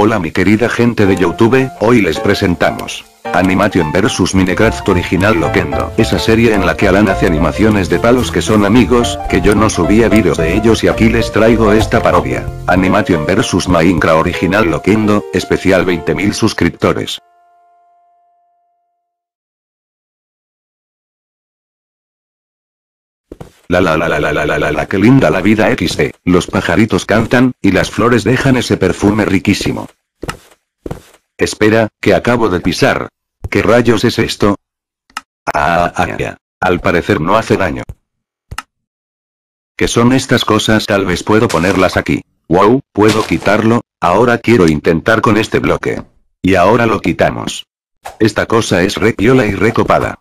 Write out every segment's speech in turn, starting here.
Hola mi querida gente de Youtube, hoy les presentamos Animation vs Minecraft Original Loquendo, esa serie en la que Alan hace animaciones de palos que son amigos, que yo no subía vídeos de ellos y aquí les traigo esta parodia. Animation vs Minecraft Original Loquendo, especial 20.000 suscriptores. La la la la la la la la la que linda la vida XD. Los pajaritos cantan, y las flores dejan ese perfume riquísimo. Espera, que acabo de pisar. ¿Qué rayos es esto? Ah, ah. Al parecer no hace daño. ¿Qué son estas cosas? Tal vez puedo ponerlas aquí. Wow, puedo quitarlo, ahora quiero intentar con este bloque. Y ahora lo quitamos. Esta cosa es re piola y recopada.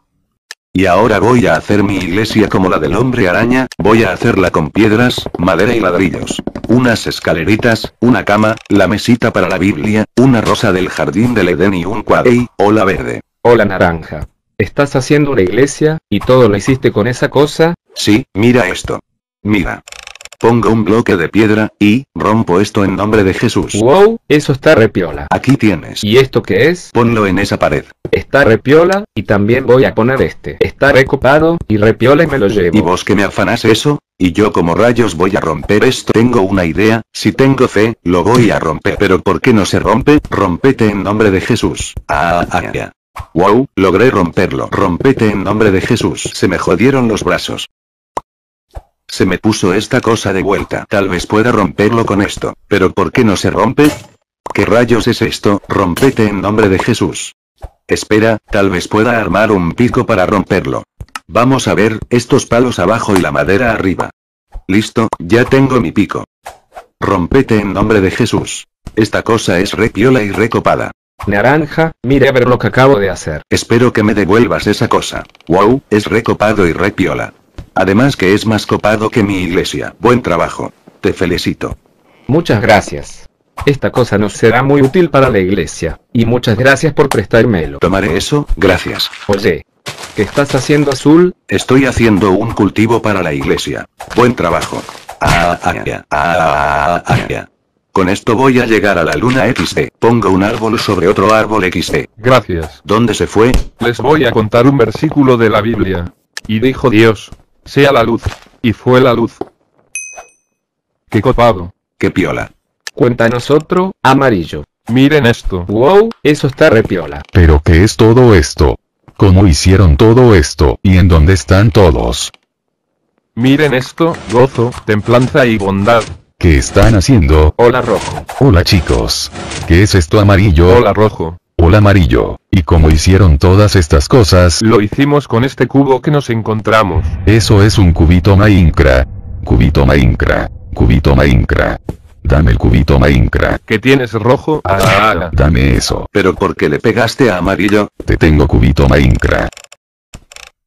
Y ahora voy a hacer mi iglesia como la del hombre araña, voy a hacerla con piedras, madera y ladrillos. Unas escaleritas, una cama, la mesita para la Biblia, una rosa del jardín del Edén y un cuadro. ¡Ey, hola verde! Hola naranja. ¿Estás haciendo una iglesia, y todo lo hiciste con esa cosa? Sí, mira esto. Mira. Pongo un bloque de piedra, y, rompo esto en nombre de Jesús. Wow, eso está repiola. Aquí tienes. ¿Y esto qué es? Ponlo en esa pared. Está repiola, y también voy a poner este. Está recopado, y repiola y me lo llevo. ¿Y vos que me afanas eso? Y yo como rayos voy a romper esto. Tengo una idea, si tengo fe, lo voy a romper. Pero ¿por qué no se rompe? Rompete en nombre de Jesús. Ah, ah, ah. Wow, logré romperlo. Rompete en nombre de Jesús. Se me jodieron los brazos. Se me puso esta cosa de vuelta. Tal vez pueda romperlo con esto. ¿Pero por qué no se rompe? ¿Qué rayos es esto? Rompete en nombre de Jesús. Espera, tal vez pueda armar un pico para romperlo. Vamos a ver, estos palos abajo y la madera arriba. Listo, ya tengo mi pico. Rompete en nombre de Jesús. Esta cosa es re piola y recopada. Naranja, mire a ver lo que acabo de hacer. Espero que me devuelvas esa cosa. Wow, es recopado y re piola. Además que es más copado que mi iglesia. Buen trabajo. Te felicito. Muchas gracias. Esta cosa nos será muy útil para la iglesia. Y muchas gracias por prestármelo. Tomaré eso, gracias. Oye. ¿Qué estás haciendo azul? Estoy haciendo un cultivo para la iglesia. Buen trabajo. Ah, ah, ah, ah, ah, ah. Con esto voy a llegar a la luna XD. Pongo un árbol sobre otro árbol XD. Gracias. ¿Dónde se fue? Les voy a contar un versículo de la Biblia. Y dijo Dios, sea la luz. Y fue la luz. Qué copado. Qué piola. Cuéntanos otro, amarillo. Miren esto. Wow, eso está repiola. ¿Pero qué es todo esto? ¿Cómo hicieron todo esto? ¿Y en dónde están todos? Miren esto, gozo, templanza y bondad. ¿Qué están haciendo? Hola rojo. Hola chicos. ¿Qué es esto amarillo? Hola rojo. Hola amarillo. ¿Y cómo hicieron todas estas cosas? Lo hicimos con este cubo que nos encontramos. Eso es un cubito Minecraft. Cubito Minecraft. Cubito Minecraft. Dame el cubito Minecraft. ¿Qué tienes rojo? Ah, Dame eso. ¿Pero por qué le pegaste a amarillo? Te tengo cubito Minecraft.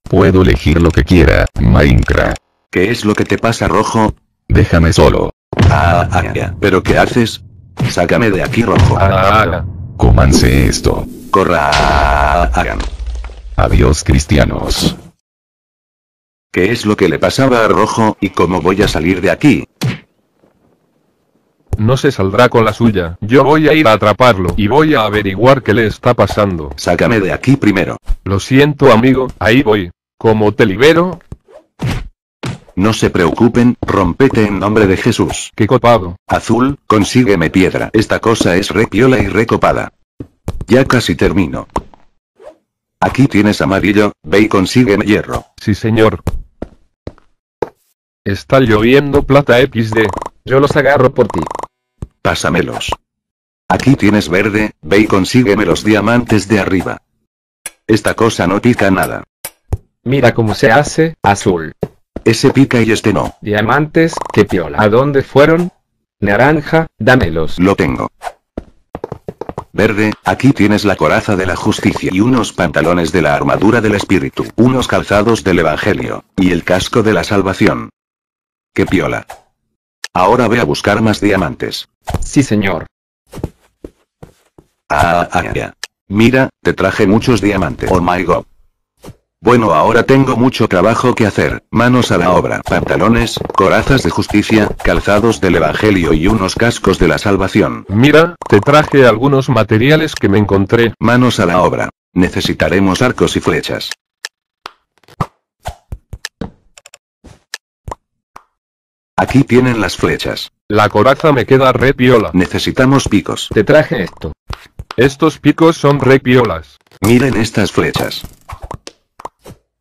Puedo elegir lo que quiera, Minecraft. ¿Qué es lo que te pasa rojo? Déjame solo. Ah, ah, ya. ¿Pero qué haces? Sácame de aquí rojo. ah, Cómanse esto. Corra. ah. Adiós cristianos. ¿Qué es lo que le pasaba a rojo y cómo voy a salir de aquí? No se saldrá con la suya. Yo voy a ir a atraparlo y voy a averiguar qué le está pasando. Sácame de aquí primero. Lo siento amigo, ahí voy. ¿Cómo te libero? No se preocupen, rompete en nombre de Jesús. Qué copado. Azul, consígueme piedra. Esta cosa es re piola y recopada. Ya casi termino. Aquí tienes amarillo, ve y consígueme hierro. Sí señor. Está lloviendo plata XD. Yo los agarro por ti. Pásamelos. Aquí tienes verde, ve y consígueme los diamantes de arriba. Esta cosa no pica nada. Mira cómo se hace, azul. Ese pica y este no. Diamantes, qué piola. ¿A dónde fueron? Naranja, dámelos. Lo tengo. Verde, aquí tienes la coraza de la justicia y unos pantalones de la armadura del espíritu, unos calzados del evangelio, y el casco de la salvación. ¡Qué piola! Ahora ve a buscar más diamantes. Sí señor. Ah, ah, ya. Mira, te traje muchos diamantes. Oh my god. Bueno, ahora tengo mucho trabajo que hacer. Manos a la obra. Pantalones, corazas de justicia, calzados del Evangelio y unos cascos de la salvación. Mira, te traje algunos materiales que me encontré. Manos a la obra. Necesitaremos arcos y flechas. Aquí tienen las flechas. La coraza me queda re piola. Necesitamos picos. Te traje esto. Estos picos son re piolas. Miren estas flechas.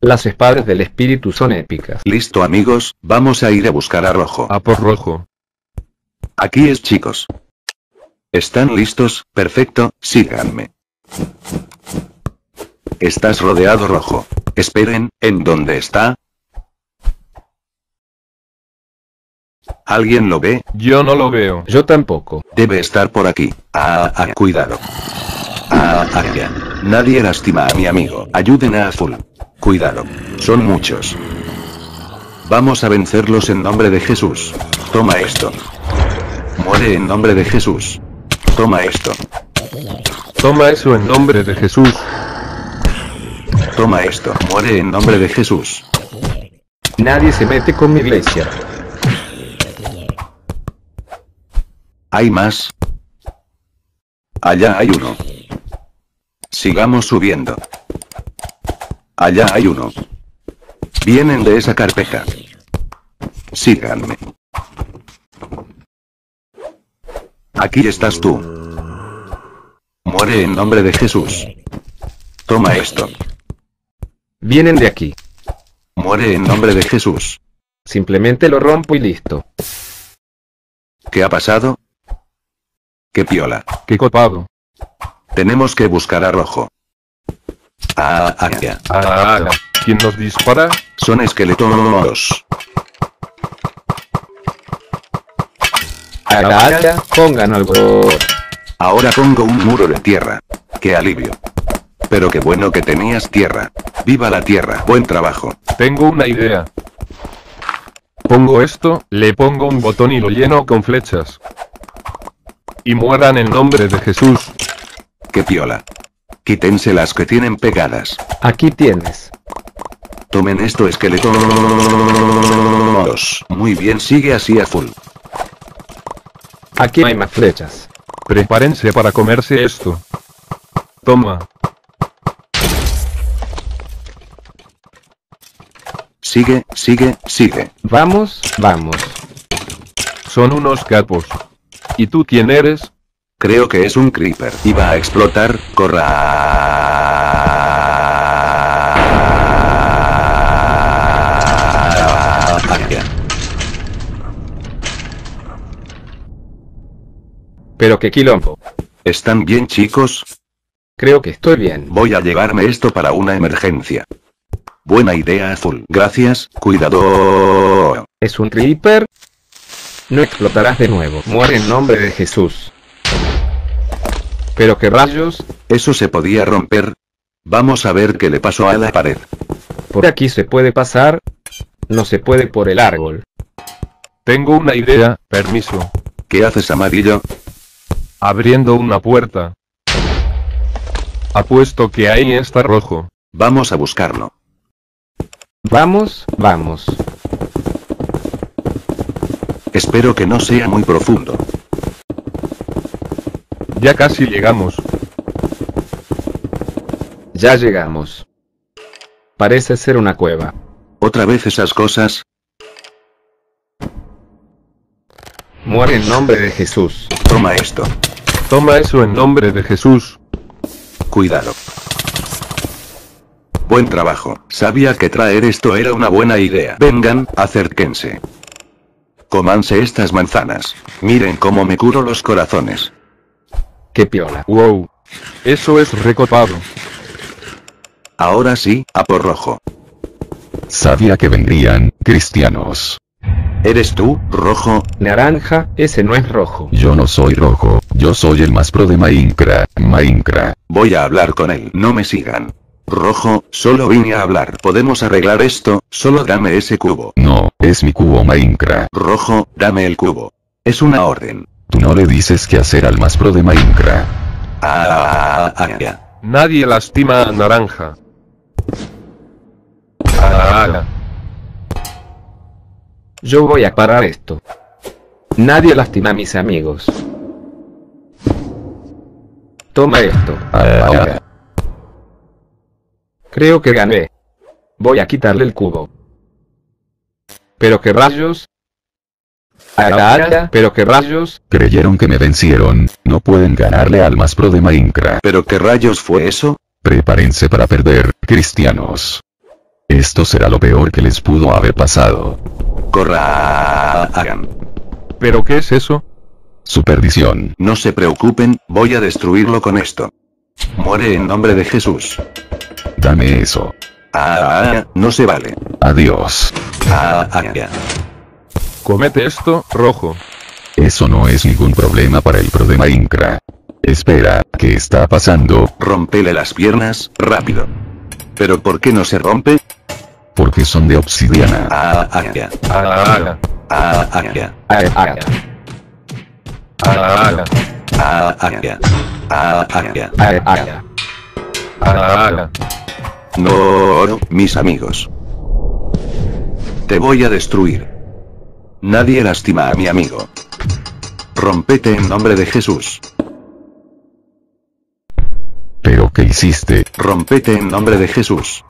Las espadas del espíritu son épicas. Listo amigos, vamos a ir a buscar a Rojo. A por rojo. Aquí es chicos. ¿Están listos? Perfecto, síganme. Estás rodeado rojo. Esperen, ¿en dónde está? ¿Alguien lo ve? Yo no lo veo. Yo tampoco. Debe estar por aquí. Ah, ah, cuidado. Ah, ah. Nadie lastima a mi amigo. Ayuden a Azul. Cuidado. Son muchos. Vamos a vencerlos en nombre de Jesús. Toma esto. Muere en nombre de Jesús. Toma esto. Toma eso en nombre de Jesús. Toma esto. Muere en nombre de Jesús. Nadie se mete con mi iglesia. ¿Hay más? Allá hay uno. Sigamos subiendo. Allá hay uno. Vienen de esa carpeta. Síganme. Aquí estás tú. Muere en nombre de Jesús. Toma esto. Vienen de aquí. Muere en nombre de Jesús. Simplemente lo rompo y listo. ¿Qué ha pasado? ¡Qué piola! Qué copado. Tenemos que buscar a Rojo. Ah, ah, ya. Ah, ¿quién nos dispara? Son esqueletos. Haga, pongan algo. Ahora pongo un muro de tierra. ¡Qué alivio! Pero qué bueno que tenías tierra. ¡Viva la tierra! Buen trabajo. Tengo una idea. Pongo esto, le pongo un botón y lo lleno con flechas. Y mueran en nombre de Jesús. ¡Qué piola! Quítense las que tienen pegadas. Aquí tienes. Tomen esto esqueletos. Muy bien, sigue así a full. Aquí hay más flechas. Prepárense para comerse esto. Toma. Sigue, sigue, sigue. Vamos, vamos. Son unos capos. ¿Y tú quién eres? Creo que es un creeper. Iba a explotar. Corra. Pero qué quilombo. ¿Están bien chicos? Creo que estoy bien. Voy a llevarme esto para una emergencia. Buena idea, Azul. Gracias, cuidado. ¿Es un creeper? No explotarás de nuevo. Muere en nombre de Jesús. Pero qué rayos, Eso se podía romper. Vamos a ver qué le pasó a la pared. por aquí se puede pasar. No se puede por el árbol. Tengo una idea, permiso. ¿Qué haces, amarillo? Abriendo una puerta. Apuesto que ahí está rojo. Vamos a buscarlo. Vamos, vamos. Espero que no sea muy profundo. Ya casi llegamos. Ya llegamos. Parece ser una cueva. Otra vez esas cosas. Muere en nombre de Jesús. Toma esto. Toma eso en nombre de Jesús. Cuidado. Buen trabajo. Sabía que traer esto era una buena idea. Vengan, acérquense. Comanse estas manzanas. Miren cómo me curo los corazones. Qué piola. Wow. Eso es recopado. Ahora sí, a por rojo. Sabía que vendrían, cristianos. ¿Eres tú, rojo? Naranja, ese no es rojo. Yo no soy rojo, yo soy el más pro de Minecraft, Minecraft. Voy a hablar con él. No me sigan. Rojo, solo vine a hablar. ¿Podemos arreglar esto? Solo dame ese cubo. No, es mi cubo Minecraft. Rojo, dame el cubo. Es una orden. Tú no le dices qué hacer al más pro de Minecraft. Ah, ah, ah. Nadie lastima a Naranja. Yo voy a parar esto. Nadie lastima a mis amigos. Toma esto. Creo que gané. Voy a quitarle el cubo. Pero qué rayos. Pero qué rayos. creyeron que me vencieron, no pueden ganarle al más pro de Minecraft. ¿Pero qué rayos fue eso? Prepárense para perder, cristianos. Esto será lo peor que les pudo haber pasado. Corra. Hagan. ¿Pero qué es eso? Supervisión. No se preocupen, voy a destruirlo con esto. Muere en nombre de Jesús. Dame eso. Ah, no se vale. Adiós. Ah, ah, Comete esto, rojo. Eso no es ningún problema para el pro de Minecraft. Espera, ¿qué está pasando? Rompele las piernas, rápido. ¿Pero por qué no se rompe? Porque son de obsidiana. Ah, ah, Ah, ah, No, mis amigos. Te voy a destruir. Nadie lastima a mi amigo. Rompete en nombre de Jesús. ¿Pero qué hiciste? Rompete en nombre de Jesús.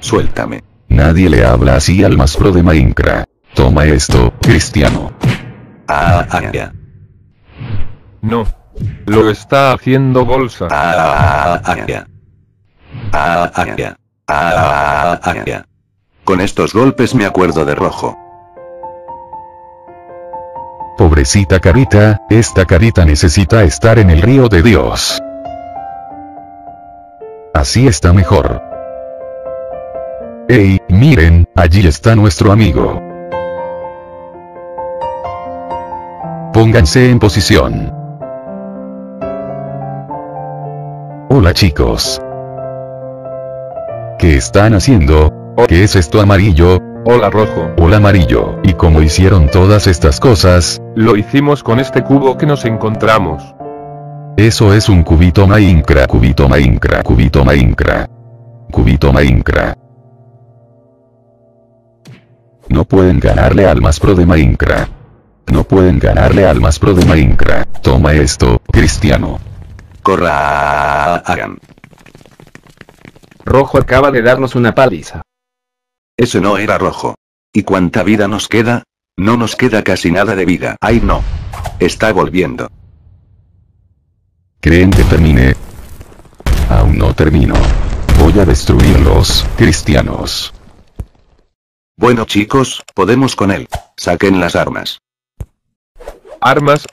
Suéltame. Nadie le habla así al más pro de Minecraft. Toma esto, cristiano. Ah, ah, No. Lo está haciendo bolsa. ah, ah, ah, ah, ah, ah. Con estos golpes me acuerdo de rojo. Pobrecita carita, esta carita necesita estar en el río de Dios. Así está mejor. ¡Ey, miren, allí está nuestro amigo! Pónganse en posición. Hola chicos. ¿Qué están haciendo? ¿Qué es esto amarillo? Hola, rojo. Hola amarillo. ¿Y cómo hicieron todas estas cosas? Lo hicimos con este cubo que nos encontramos. Eso es un cubito Minecraft, cubito Minecraft, cubito Minecraft. Cubito Minecraft. No pueden ganarle al más pro de Minecraft. No pueden ganarle al más pro de Minecraft. Toma esto, cristiano. Corra. Hagan. Rojo acaba de darnos una paliza. Eso no era rojo. ¿Y cuánta vida nos queda? No nos queda casi nada de vida. Ay no. Está volviendo. ¿Creen que termine? Aún no termino. Voy a destruirlos, cristianos. Bueno chicos, podemos con él. Saquen las armas. Armas.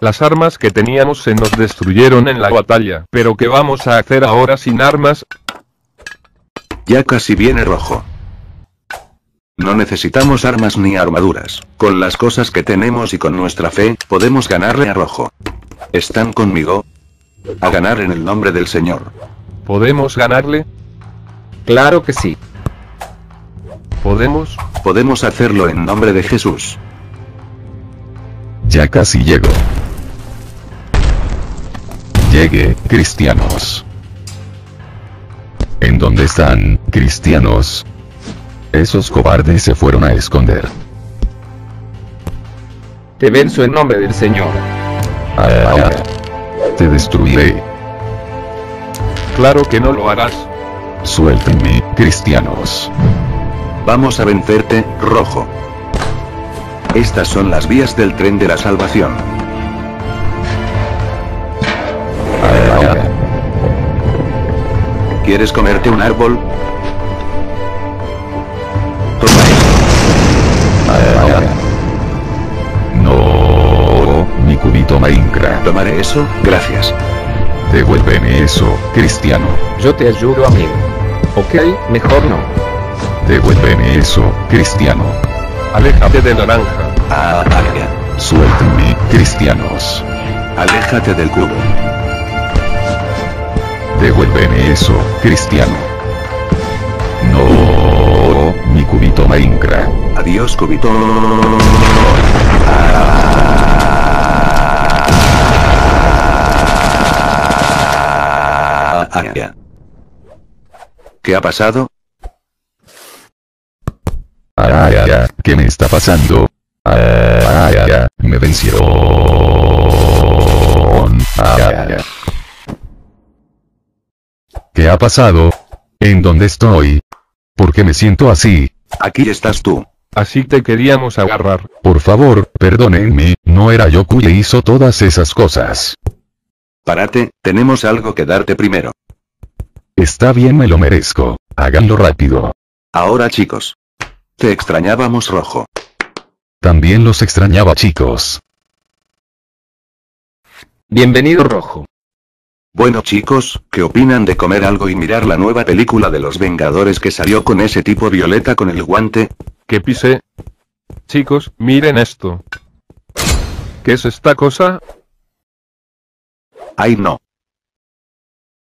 Las armas que teníamos se nos destruyeron en la batalla. Pero ¿qué vamos a hacer ahora sin armas? Ya casi viene rojo. No necesitamos armas ni armaduras. Con las cosas que tenemos y con nuestra fe, podemos ganarle a rojo. ¿Están conmigo? A ganar en el nombre del Señor. ¿Podemos ganarle? Claro que sí. ¿Podemos? Podemos hacerlo en nombre de Jesús. Ya casi llego. Llegue, cristianos. ¿En dónde están, cristianos? Esos cobardes se fueron a esconder. Te venzo en nombre del Señor. Ah, te destruiré. Claro que no lo harás. Suéltenme, cristianos. Vamos a vencerte, rojo. Estas son las vías del tren de la salvación. Ah, ¿Quieres comerte un árbol? Minecraft. Tomaré eso, gracias. Devuélveme eso, cristiano. Yo te ayudo, amigo. Ok, mejor no. Devuélveme eso, cristiano. Aléjate de naranja. Ah, ah, Suéltenme, cristianos. Aléjate del cubo. Devuélveme eso, cristiano. No, mi cubito Minecraft. Adiós, cubito. Ah, ¿Qué ha pasado? Ay, ay, ay, ¿qué me está pasando? Ay, ay, ay, me vencieron. Ay, ay, ay. ¿Qué ha pasado? ¿En dónde estoy? ¿Por qué me siento así? Aquí estás tú. Así te queríamos agarrar. Por favor, perdónenme, no era yo quien hizo todas esas cosas. Párate, tenemos algo que darte primero. Está bien, me lo merezco. Háganlo rápido. Ahora chicos. Te extrañábamos rojo. También los extrañaba, chicos. Bienvenido Rojo. Bueno chicos, ¿qué opinan de comer algo y mirar la nueva película de los Vengadores que salió con ese tipo violeta con el guante? Que pisé. Chicos, miren esto. ¿Qué es esta cosa? Ay no.